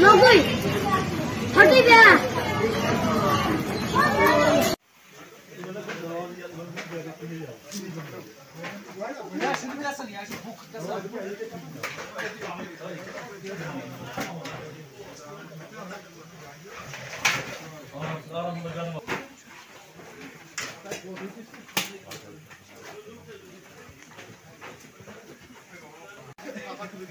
নব্বই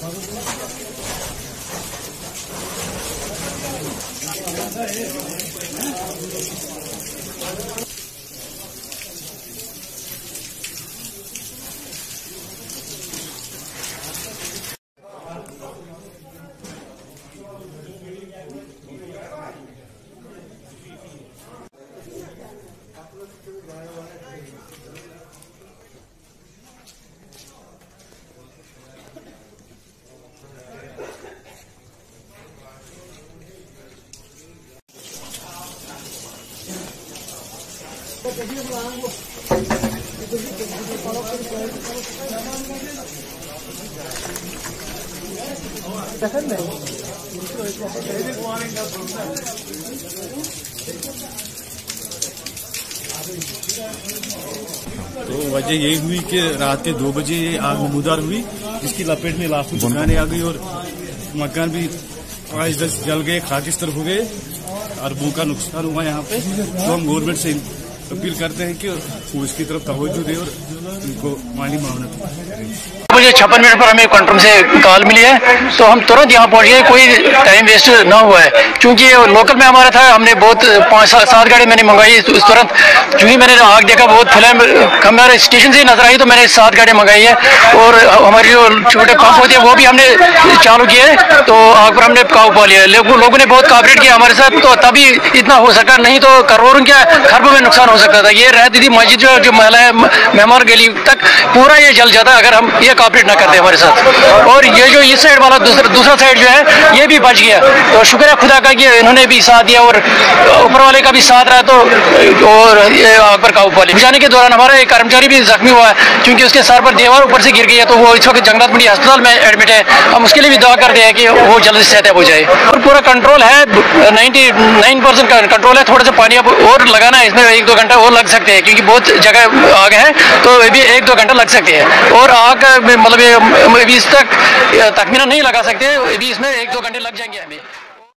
ভালো तो वजह यही हुई कि रात के दो बजे ये आग नमूदार हुई जिसकी लपेट में लाखों दुकानें आ गई और मकान भी पाँच दस जल गए खाकिस्तर हो गए अरबों का नुकसान हुआ यहाँ पे। तो हम गवर्नमेंट से अपील करते हैं कि वो इसकी तरफ़ तवज्जो दे और इनको माली मामला मुझे छप्पन मिनट पर हमें कंट्रोल से कॉल मिली है तो हम तुरंत यहाँ पहुँच गए, कोई टाइम वेस्ट ना हुआ है। क्योंकि लोकल में हमारा था, हमने बहुत, पाँच सात गाड़ी मैंने मंगाई उस तुरंत जो ही मैंने आग देखा, बहुत फ़िल्म, हमारे स्टेशन से ही नज़र आई तो मैंने सात गाड़ी मंगाई है। और हमारी जो छोटे पंप होते हैं, वो भी हमने चालू किए तो आग पर हमने काबू पा लिया। लोगों ने बहुत कॉपरेट किया हमारे साथ तो तभी इतना हो सका, नहीं तो करोड़ों क्या, खरबों में नुकसान हो सकता था। ये रहती थी मस्जिद जो जो महला है, मेहमान गली तक पूरा ये जल जाता अगर हम ये कॉपरेट ना करते हमारे साथ। और ये जो इस साइड वाला दूसरा दूसरा साइड जो है, ये भी बच गया। तो शुक्र है खुदा का कि इन्होंने भी साथ दिया और ऊपर वाले का भी साथ रहा तो और आग पर काबू पा लिया जाने के दौरान हमारा एक कर्मचारी भी जख्मी हुआ है, क्योंकि उसके सर पर दीवार ऊपर से गिर गई है तो वो इस वक्त जंगनाथ मंडी अस्पताल में एडमिट है। हम उसके लिए भी दुआ करते हैं कि वो जल्द से सेहत हो जाए। और पूरा कंट्रोल है नाइन्टी नाइन परसेंट कंट्रोल है, थोड़ा सा पानी अब और लगाना है, इसमें एक दो घंटा और लग सकते हैं, क्योंकि बहुत जगह आग है तो अभी एक दो घंटा लग सकते हैं। और आग मतलब अभी इस तक तखमीना नहीं लगा सकते अभी इसमें एक दो घंटे लग जाएँगे हमें